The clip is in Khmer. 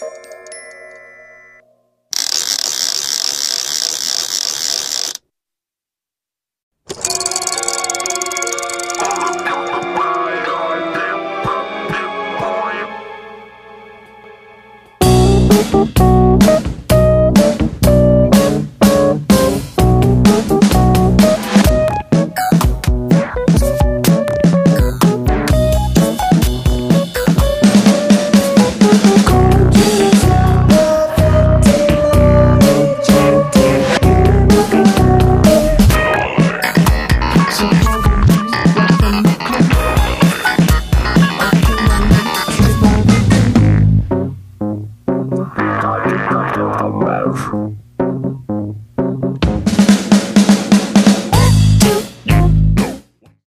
Boop boop boop. Love.